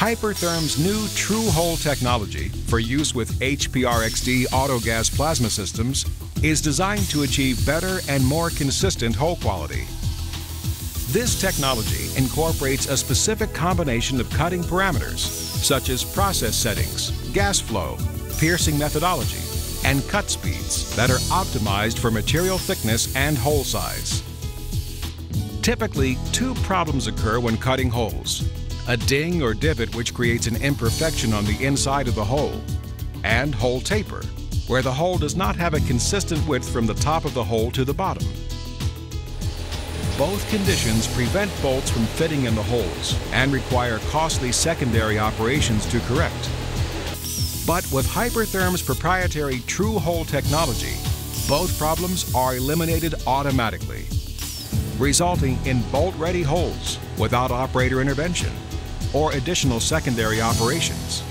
Hypertherm's new True Hole technology for use with HPRXD autogas plasma systems is designed to achieve better and more consistent hole quality. This technology incorporates a specific combination of cutting parameters, such as process settings, gas flow, piercing methodology, and cut speeds that are optimized for material thickness and hole size. Typically, two problems occur when cutting holes. A ding or divot which creates an imperfection on the inside of the hole, and hole taper, where the hole does not have a consistent width from the top of the hole to the bottom. Both conditions prevent bolts from fitting in the holes and require costly secondary operations to correct. But with Hypertherm's proprietary True Hole technology, both problems are eliminated automatically, resulting in bolt-ready holes without operator intervention or additional secondary operations.